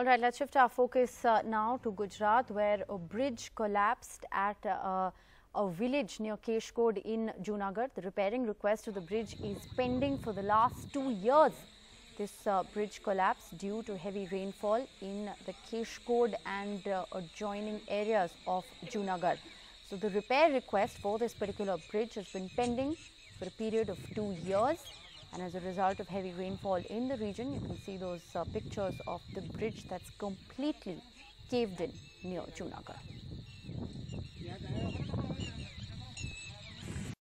All right, let's shift our focus uh, now to Gujarat, where a bridge collapsed at uh, a village near Keshkod in Junagadh. The repairing request of the bridge is pending for the last two years. This uh, bridge collapsed due to heavy rainfall in the Keshkod and uh, adjoining areas of Junagadh. So the repair request for this particular bridge has been pending for a period of two years. And as a result of heavy rainfall in the region, you can see those uh, pictures of the bridge that's completely caved in near Junagadh.